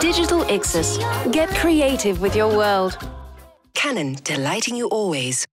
Digital Ixus. Get creative with your world. Canon, delighting you always.